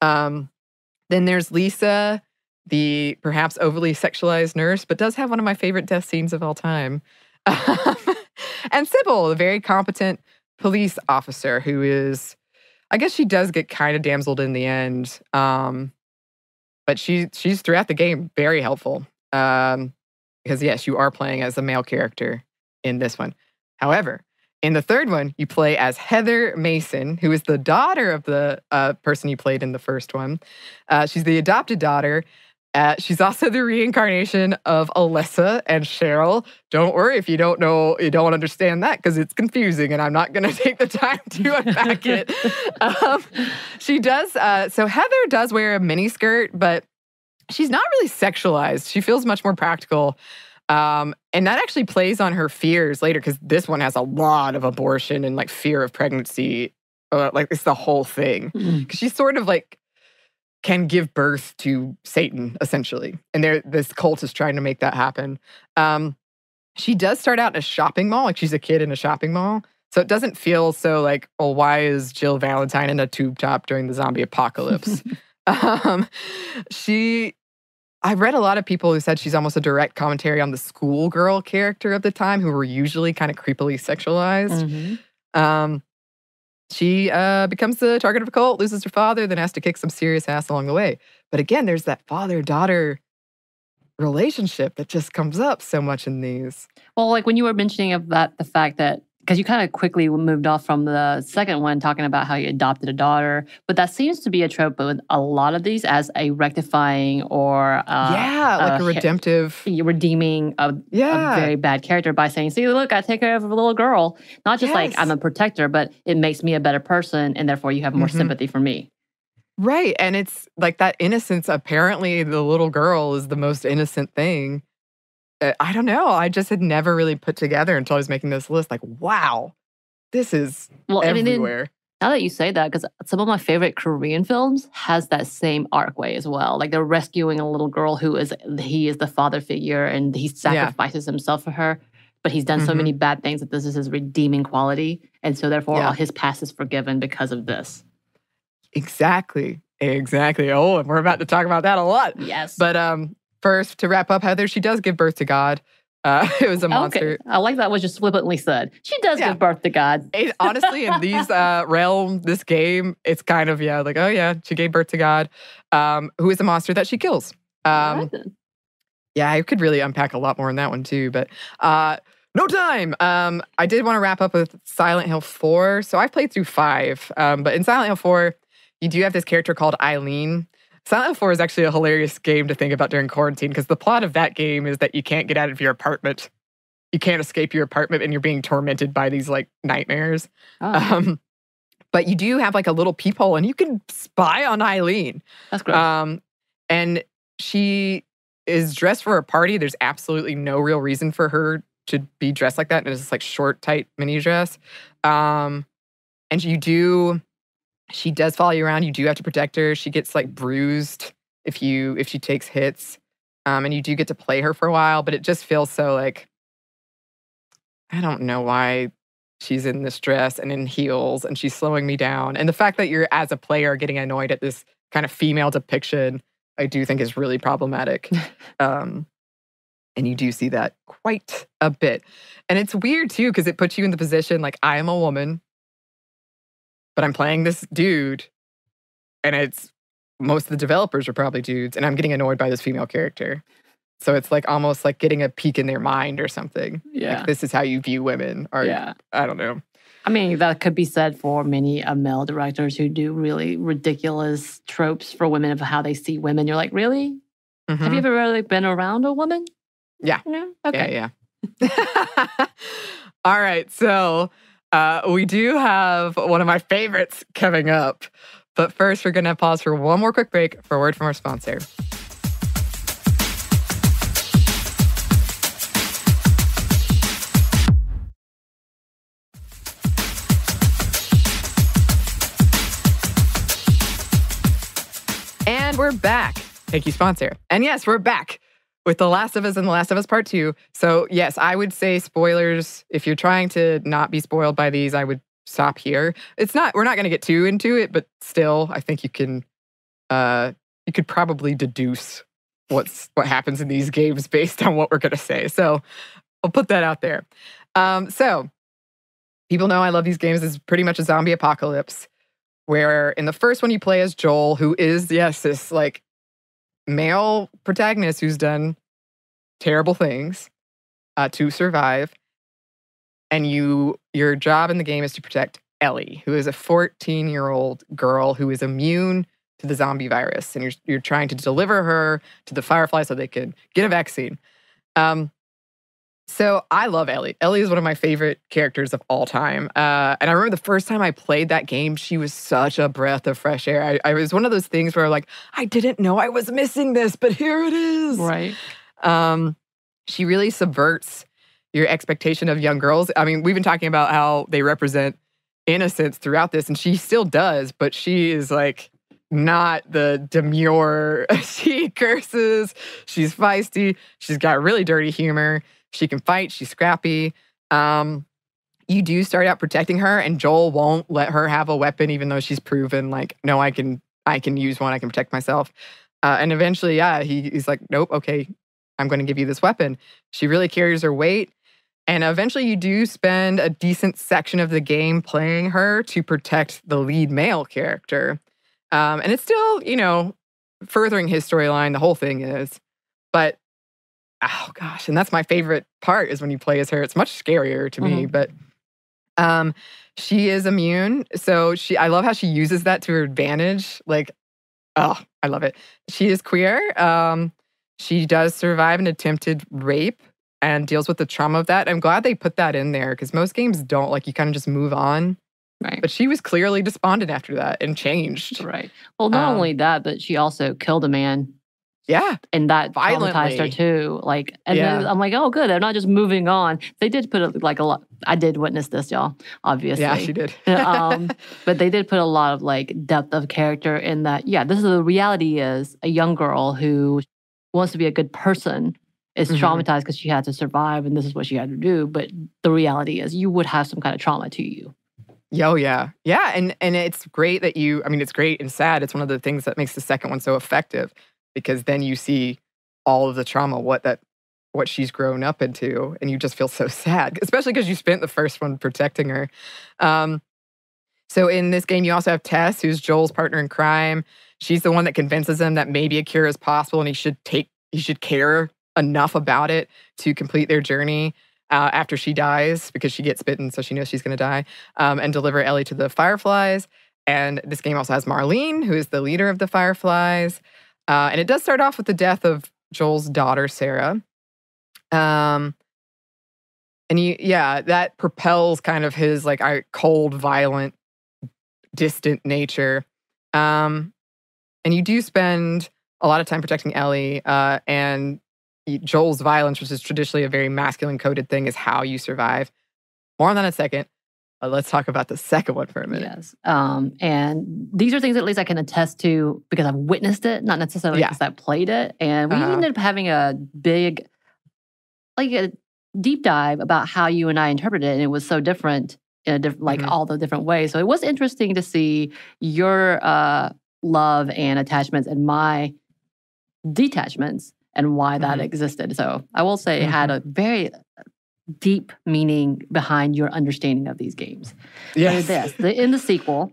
Um, then there's Lisa, the perhaps overly sexualized nurse, but does have one of my favorite death scenes of all time. and Sybil, the very competent police officer who is, I guess she does get kind of damseled in the end. Um, but she she's throughout the game very helpful. Um, because yes, you are playing as a male character in this one. However, in the third one, you play as Heather Mason, who is the daughter of the uh, person you played in the first one. Uh, she's the adopted daughter. Uh, she's also the reincarnation of Alessa and Cheryl. Don't worry if you don't know, you don't understand that because it's confusing, and I'm not going to take the time to unpack it. Um, she does. Uh, so Heather does wear a mini skirt, but she's not really sexualized. She feels much more practical. Um, and that actually plays on her fears later because this one has a lot of abortion and like fear of pregnancy. Uh, like it's the whole thing. Mm. Because she's sort of like can give birth to Satan essentially, and there this cult is trying to make that happen. Um, she does start out in a shopping mall, like she's a kid in a shopping mall. So it doesn't feel so like, oh, why is Jill Valentine in a tube top during the zombie apocalypse? um, she, I read a lot of people who said she's almost a direct commentary on the schoolgirl character of the time, who were usually kind of creepily sexualized. Mhm. Um, she uh, becomes the target of a cult, loses her father, then has to kick some serious ass along the way. But again, there's that father daughter relationship that just comes up so much in these. Well, like when you were mentioning of that, the fact that because you kind of quickly moved off from the second one, talking about how you adopted a daughter, but that seems to be a trope with a lot of these as a rectifying or uh, yeah, like uh, a redemptive. redeeming a, Yeah. a very bad character by saying, "See, look, I take care of a little girl." Not just like I'm a protector, but it makes me a better person, and therefore you have more Mhm. sympathy for me. Right. And it's like that innocence. Apparently, the little girl is the most innocent thing. Uh, I don't know. I just had never really put together until I was making this list. Like, wow, this is Well, I mean, everywhere. now that you say that, because some of my favorite Korean films has that same arc way as well. Like they're rescuing a little girl who is he is the father figure and he sacrifices himself for her, but he's done so Mhm. many bad things that this is his redeeming quality, and so therefore Yeah. all his past is forgiven because of this. Exactly. Exactly. Oh, and we're about to talk about that a lot. Yes, But um, first, to wrap up, Heather, she does give birth to God. Uh, it was a monster. Okay, I like that was just flippantly said. She does Yeah. give birth to God. It- honestly, in these uh, realm, this game, it's kind of yeah, like oh yeah, she gave birth to God, um, who is a monster that she kills. Um, yeah, I could really unpack a lot more in that one too, but uh, no time. Um, I did want to wrap up with Silent Hill 4. So I've played through five, um, but in Silent Hill 4, you do have this character called Eileen. Silent Hill 4 is actually a hilarious game to think about during quarantine because the plot of that game is that you can't get out of your apartment. You can't escape your apartment and you're being tormented by these like nightmares. Oh, Um, but you do have like a little peephole and you can spy on Eileen. that's great. Um, and she is dressed for a party. There's absolutely no real reason for her to be dressed like that. And it's this like short, tight mini dress. Um, and you do, she does follow you around. You do have to protect her. She gets like bruised if you if she takes hits. Um, and you do get to play her for a while, but it just feels so like I don't know why she's in this dress and in heels and she's slowing me down. And the fact that you're as a player getting annoyed at this kind of female depiction, I do think is really problematic. um, and you do see that quite a bit. And it's weird too, because it puts you in the position like I am a woman, but I'm playing this dude, and it's most of the developers are probably dudes, and I'm getting annoyed by this female character. So it's like almost like getting a peek in their mind or something. yeah. Like this is how you view women, or yeah. I don't know. I mean, that could be said for many uh, male directors who do really ridiculous tropes for women of how they see women. You're like, really? Have Mhm. you ever really been around a woman? Yeah. No? Okay. Yeah, yeah. All right. So uh, we do have one of my favorites coming up. But first, we're going to pause for one more quick break for a word from our sponsor. And we're back. Thank you, sponsor. And yes, we're back with The Last of Us and The Last of Us Part 2. So, yes, I would say spoilers. If you're trying to not be spoiled by these, I would stop here. It's not, we're not going to get too into it, but still, I think you can, uh, you could probably deduce what's what happens in these games based on what we're going to say. So, I'll put that out there. Um, so, people know I love these games. It's pretty much a zombie apocalypse where in the first one you play as Joel, who is, yes, this like male protagonist who's done terrible things uh, to survive. And you your job in the game is to protect Ellie, who is a 14 year old girl who is immune to the zombie virus. And you're, you're trying to deliver her to the Firefly so they can get a vaccine. Um, so I love Ellie. Ellie is one of my favorite characters of all time. Uh, and I remember the first time I played that game, she was such a breath of fresh air. I, I was one of those things where like, I didn't know I was missing this, but here it is. Right. Um, she really subverts your expectation of young girls. I mean, we've been talking about how they represent innocence throughout this, and she still does, but she is like not the demure. she curses, she's feisty, she's got really dirty humor, she can fight, she's scrappy. Um, you do start out protecting her, and Joel won't let her have a weapon, even though she's proven like, no, I can, I can use one, I can protect myself. Uh, and eventually, yeah, he, he's like, nope, okay, I'm going to give you this weapon. She really carries her weight. And eventually, you do spend a decent section of the game playing her to protect the lead male character. Um, and it's still, you know, furthering his storyline. The whole thing is. But, oh gosh, and that's my favorite part is when you play as her. It's much scarier to me. Mhm. But um, she is immune. So she, I love how she uses that to her advantage. Like, oh, I love it. She is queer. Um, she does survive an attempted rape and deals with the trauma of that. I'm glad they put that in there because most games don't. Like, you kind of just move on. Right. But she was clearly despondent after that and changed. Right. Well, not Um, only that, but she also killed a man, Yeah. and that traumatized her too. Like, and then I'm like, oh, good. They're not just moving on. They did put a, like a lot. I did witness this, y'all. Obviously. Yeah, she did. um, but they did put a lot of like depth of character in that. Yeah, this is the reality is a young girl who wants to be a good person is Mhm. traumatized because she had to survive and this is what she had to do. But the reality is you would have some kind of trauma to you. Yeah, Oh yeah. Yeah. And and it's great that you I mean, it's great and sad. It's one of the things that makes the second one so effective because then you see all of the trauma, what that what she's grown up into, and you just feel so sad, especially because you spent the first one protecting her. Um, so in this game, you also have Tess, who's Joel's partner in crime. She's the one that convinces him that maybe a cure is possible and he should take he should care enough about it to complete their journey uh, after she dies because she gets bitten, so she knows she's going to die, um, and deliver Ellie to the Fireflies. And this game also has Marlene, who is the leader of the Fireflies. Uh, and it does start off with the death of Joel's daughter, Sarah. Um, and you, yeah, that propels kind of his like I- cold, violent, distant nature. Um, and you do spend a lot of time protecting Ellie, uh, and Joel's violence, which is traditionally a very masculine coded thing, is how you survive. More on that in a second. Uh, let's talk about the second one for a minute. Yes. Um, and these are things at least I can attest to because I've witnessed it, not necessarily Yeah. because I played it. And we Uh-huh. ended up having a big, like a deep dive about how you and I interpreted it. And it was so different in a different, like Mhm. all the different ways. So it was interesting to see your uh, love and attachments and my detachments and why that Mhm. existed. So I will say it had a very deep meaning behind your understanding of these games. Yes. this, the, in the sequel,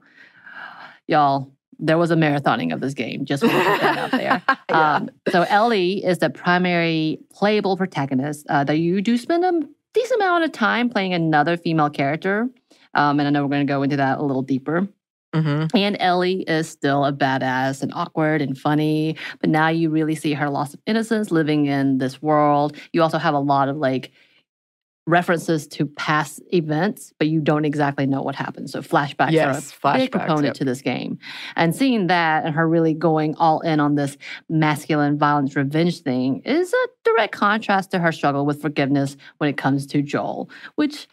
y'all, there was a marathoning of this game. Just want to put that out there. Yeah. Um, so Ellie is the primary playable protagonist. Uh, that you do spend a decent amount of time playing another female character, um, and I know we're going to go into that a little deeper. Mhm. And Ellie is still a badass and awkward and funny, but now you really see her loss of innocence living in this world. You also have a lot of like references to past events, but you don't exactly know what happened. So flashbacks Yes, are a big component yep. to this game. And seeing that and her really going all in on this masculine violence revenge thing is a direct contrast to her struggle with forgiveness when it comes to Joel, which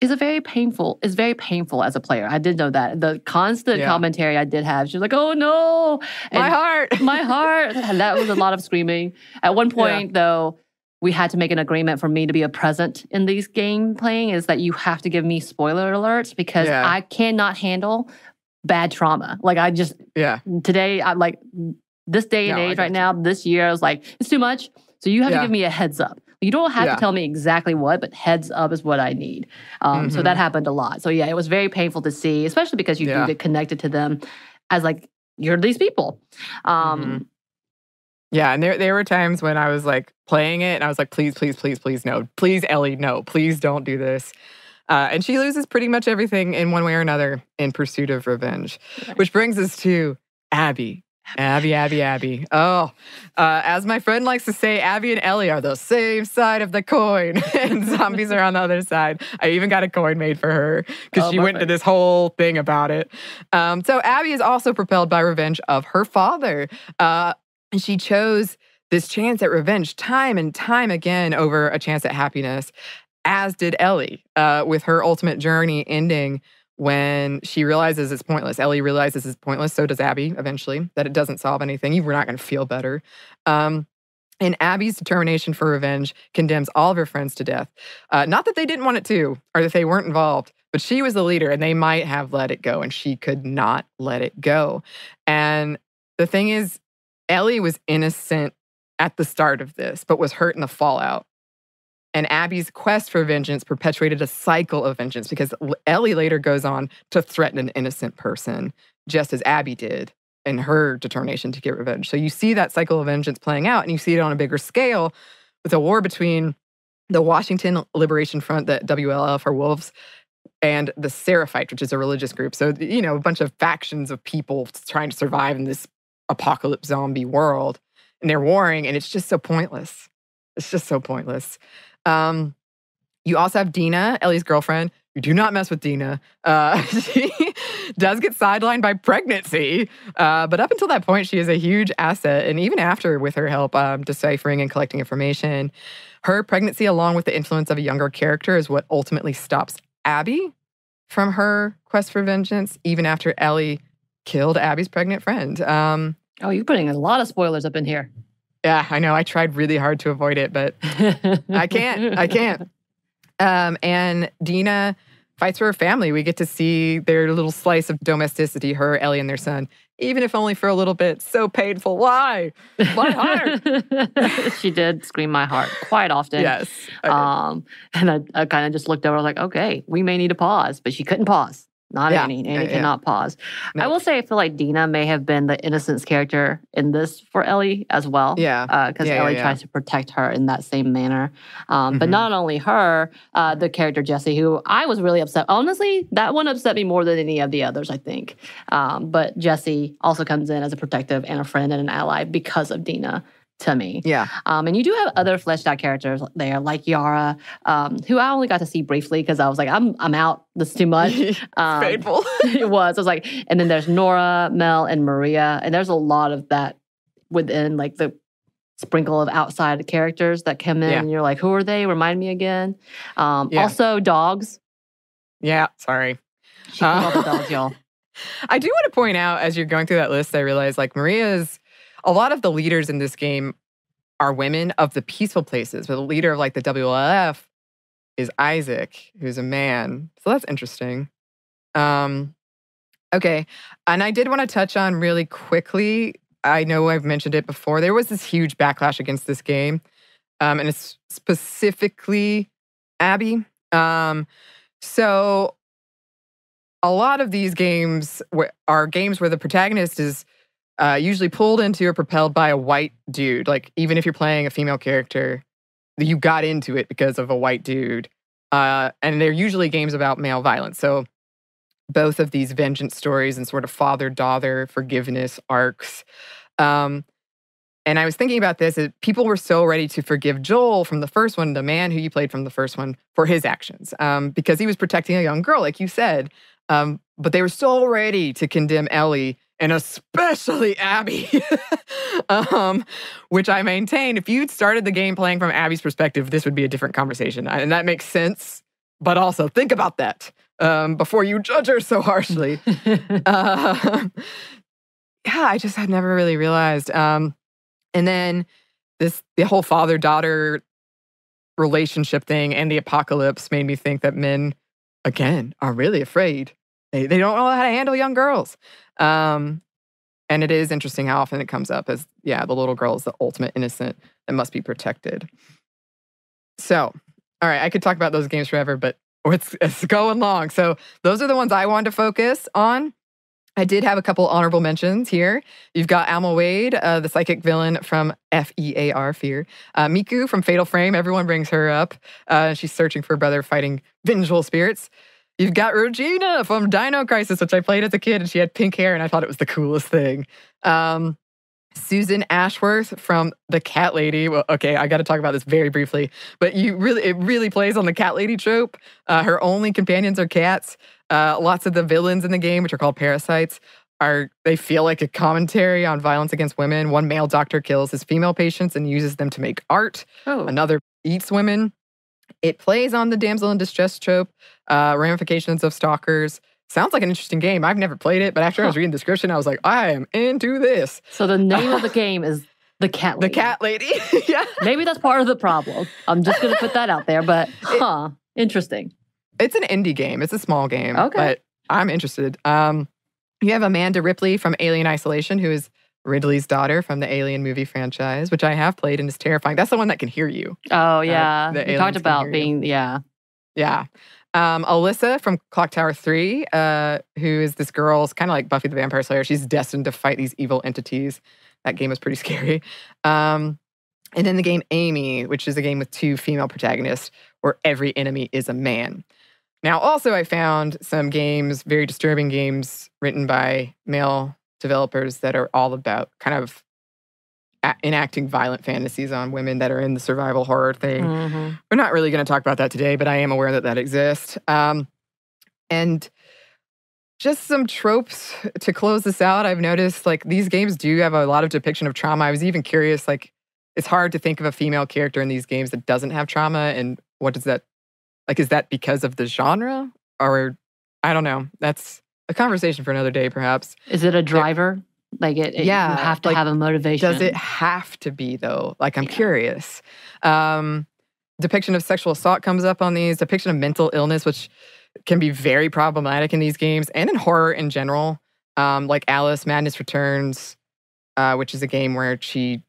is a very painful is very painful as a player. I did know that. The constant Yeah. commentary I did have, she was like, "Oh no." My heart. my heart. And that was a lot of screaming. At one point, though, we had to make an agreement for me to be a present in these game playing is that you have to give me spoiler alerts because Yeah. I cannot handle bad trauma. Like I just yeah. today, I like this day and No, age right now, this year, I was like, it's too much. So you have Yeah. to give me a heads up. You don't have Yeah. to tell me exactly what, but heads up is what I need. Um, So Mhm. that happened a lot. So yeah, it was very painful to see, especially because you do get connected to them as like you're these people. Um, Mhm. Yeah, and there there were times when I was like playing it and I was like, please, please, please, please, no. Please, Ellie, no. Please don't do this. Uh, and she loses pretty much everything in one way or another in pursuit of revenge. Right. Which brings us to Abby. Abby, Abby, Abby. Oh, uh, as my friend likes to say, Abby and Ellie are the same side of the coin, and zombies are on the other side. I even got a coin made for her because Oh, she went into perfect. this whole thing about it. Um, so Abby is also propelled by revenge of her father, uh, and she chose this chance at revenge time and time again over a chance at happiness, as did Ellie, uh, with her ultimate journey ending when she realizes it's pointless. Ellie realizes it's pointless. So does Abby eventually, that it doesn't solve anything. You're not going to feel better. Um, and Abby's determination for revenge condemns all of her friends to death. Uh, not that they didn't want it to, or that they weren't involved, but she was the leader and they might have let it go, and she could not let it go. And the thing is, Ellie was innocent at the start of this, but was hurt in the fallout. And Abby's quest for vengeance perpetuated a cycle of vengeance because Ellie later goes on to threaten an innocent person, just as Abby did in her determination to get revenge. So you see that cycle of vengeance playing out, and you see it on a bigger scale with a war between the Washington Liberation Front, the WLF or Wolves, and the Seraphite, which is a religious group. So, you know, a bunch of factions of people trying to survive in this apocalypse zombie world. And they're warring, and it's just so pointless. It's just so pointless. Um, you also have Dina, Ellie's girlfriend. You do not mess with Dina. Uh, she does get sidelined by pregnancy, uh, but up until that point, she is a huge asset. And even after, with her help um, deciphering and collecting information, her pregnancy, along with the influence of a younger character, is what ultimately stops Abby from her quest for vengeance, even after Ellie killed Abby's pregnant friend. Um, oh, you're putting a lot of spoilers up in here. Yeah, I know. I tried really hard to avoid it, but I can't. I can't. Um, and Dina fights for her family. We get to see their little slice of domesticity, her, Ellie, and their son, even if only for a little bit. So painful. Why? My heart. she did scream my heart quite often. Yes. Um, and I, I kind of just looked over, I was like, okay, we may need to pause, but she couldn't pause. Not yeah. Anney. Anney yeah, cannot pause. No. I will say, I feel like Dina may have been the innocence character in this for Ellie as well. Yeah. Because uh, yeah, Ellie tries to protect her in that same manner. Um, mm-hmm. But not only her, uh, the character Jesse, who I was really upset. Honestly, that one upset me more than any of the others, I think. Um, but Jesse also comes in as a protective and a friend and an ally because of Dina to me. Yeah. Um, and you do have other fleshed out characters there, like Yara, um, who I only got to see briefly because I was like, I'm I'm out. This is too much. Um, painful. it was. I was like, and then there's Nora, Mel, and Maria, and there's a lot of that within like the sprinkle of outside characters that come in, yeah. and you're like, who are they? Remind me again. Um, yeah. Also, dogs. Yeah. Sorry. She uh, the dogs, y'all. I do want to point out as you're going through that list, I realized like Maria's a lot of the leaders in this game are women of the peaceful places, but the leader of like the WLF is Isaac, who's a man. So that's interesting. Um, okay. And I did want to touch on really quickly. I know I've mentioned it before. There was this huge backlash against this game. Um, and it's specifically Abby. Um, so a lot of these games are games where the protagonist is uh, usually pulled into or propelled by a white dude. Like even if you're playing a female character, you got into it because of a white dude. Uh, and they're usually games about male violence. So both of these vengeance stories and sort of father daughter forgiveness arcs. Um, and I was thinking about this. People were so ready to forgive Joel from the first one, the man who you played from the first one, for his actions um, because he was protecting a young girl, like you said. Um, but they were so ready to condemn Ellie and especially Abby, um, which I maintain if you'd started the game playing from Abby's perspective, this would be a different conversation. And that makes sense. But also think about that um, before you judge her so harshly. uh, yeah, I just had never really realized. Um, and then this, the whole father daughter relationship thing and the apocalypse made me think that men, again, are really afraid. They, they don't know how to handle young girls. Um, and it is interesting how often it comes up as, yeah, the little girl is the ultimate innocent that must be protected. So, all right, I could talk about those games forever, but it's, it's going long. So, those are the ones I wanted to focus on. I did have a couple honorable mentions here. You've got Alma Wade, uh, the psychic villain from F E A R, Fear. Uh, Miku from Fatal Frame, everyone brings her up. Uh, she's searching for a brother fighting vengeful spirits. You've got Regina from Dino Crisis, which I played as a kid, and she had pink hair, and I thought it was the coolest thing. Um, Susan Ashworth from The Cat Lady. Well, okay, I got to talk about this very briefly, but you really, it really plays on the cat lady trope. Uh, her only companions are cats. Uh, lots of the villains in the game, which are called parasites, are they feel like a commentary on violence against women. One male doctor kills his female patients and uses them to make art. Oh, Another eats women. It plays on the damsel in distress trope, uh, ramifications of stalkers. Sounds like an interesting game. I've never played it, but after I was reading the description, I was like, I am into this. so the name of the game is the cat. The Lady. cat lady. yeah. Maybe that's part of the problem. I'm just gonna put that out there, but huh, interesting. It's an indie game. It's a small game. Okay. But I'm interested. Um, you have Amanda Ripley from Alien Isolation, who is Ripley's daughter from the Alien movie franchise, which I have played and is terrifying. That's the one that can hear you. Oh yeah, Uh, the aliens talked about hear you. being yeah. Yeah. Um, Alyssa from Clock Tower 3, uh, who is this girl's kind of like Buffy the Vampire Slayer. She's destined to fight these evil entities. That game was pretty scary. Um, and then the game Amy, which is a game with two female protagonists where every enemy is a man. Now, also, I found some games, very disturbing games written by male developers that are all about kind of enacting violent fantasies on women that are in the survival horror thing. Mhm. We're not really going to talk about that today, but I am aware that that exists. Um, and just some tropes to close this out. I've noticed like these games do have a lot of depiction of trauma. I was even curious, like, it's hard to think of a female character in these games that doesn't have trauma. And what does that, like, is that because of the genre? Or I don't know. That's a conversation for another day, perhaps. Is it a driver? Like it, it- Yeah, you have to like, have a motivation. Does it have to be though? Like I'm Yeah. curious. Um, depiction of sexual assault comes up on these. Depiction of mental illness, which can be very problematic in these games and in horror in general. Um, like Alice Madness Returns, uh, which is a game where she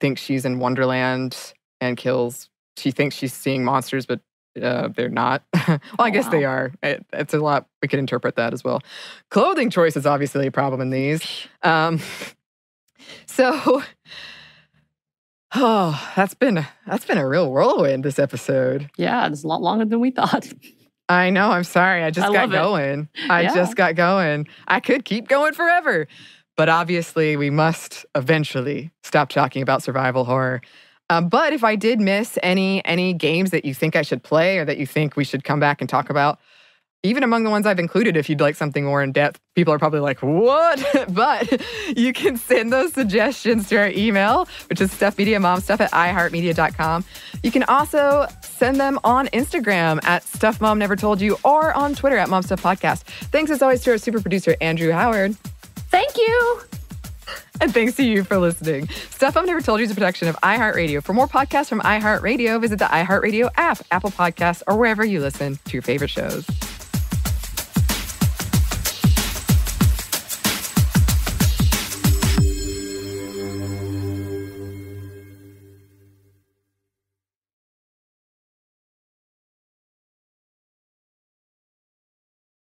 thinks she's in Wonderland and kills. She thinks she's seeing monsters, but uh, they're not. well, I Oh, guess they are. It, it's a lot. We could interpret that as well. Clothing choice is obviously a problem in these. Um, so, oh, that's been that's been a real whirlwind this episode. Yeah, it's a lot longer than we thought. I know. I'm sorry. I just I got love it. going. I Yeah. just got going. I could keep going forever, but obviously, we must eventually stop talking about survival horror. Um, but if I did miss any any games that you think I should play or that you think we should come back and talk about, even among the ones I've included, if you'd like something more in depth, people are probably like, "What?" but you can send those suggestions to our email, which is stuffmediamomstuff at iheartmedia.com. You can also send them on Instagram at Stuff Mom Never Told You or on Twitter at Mom Stuff Podcast. Thanks as always to our super producer, Andrew Howard. Thank you. And thanks to you for listening. Stuff Mom Never Told You is a production of iHeartRadio. For more podcasts from iHeartRadio, visit the iHeartRadio app, Apple Podcasts, or wherever you listen to your favorite shows.